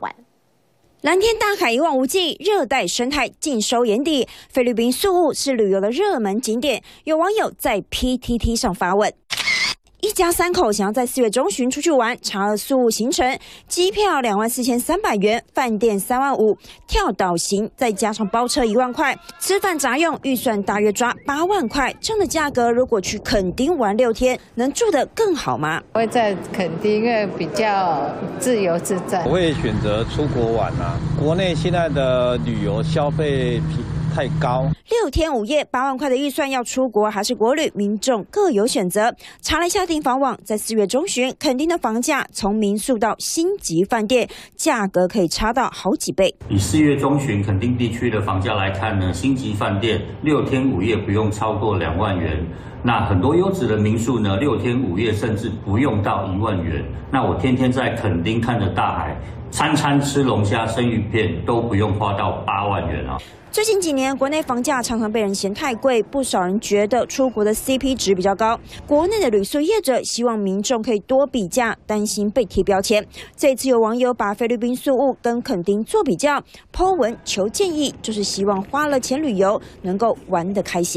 玩。蓝天大海一望无际，热带生态尽收眼底。菲律宾宿务是旅游的热门景点，有网友在 PTT 上发问。一家三口想要在四月中旬出去玩，查了宿务行程，机票两万四千三百元，饭店三万五，跳岛行再加上包车一万块，吃饭杂用预算大约抓八万块。这样的价格，如果去垦丁玩六天，能住得更好吗？会在垦丁，因为比较自由自在。我会选择出国玩啊，国内现在的旅游消费太高，六天五夜八万块的预算要出国还是国旅，民众各有选择。查了一下订房网，在四月中旬，垦丁的房价从民宿到星级饭店，价格可以差到好几倍。以四月中旬垦丁地区的房价来看呢，星级饭店六天五夜不用超过两万元，那很多优质的民宿呢，六天五夜甚至不用到一万元。那我天天在垦丁看着大海，餐餐吃龙虾生鱼片都不用花到八万元啊。最近几年，国内房价常常被人嫌太贵，不少人觉得出国的 CP 值比较高。国内的旅宿业者希望民众可以多比价，担心被贴标签。这次有网友把菲律宾宿务跟垦丁做比较，抛文求建议，就是希望花了钱旅游能够玩得开心。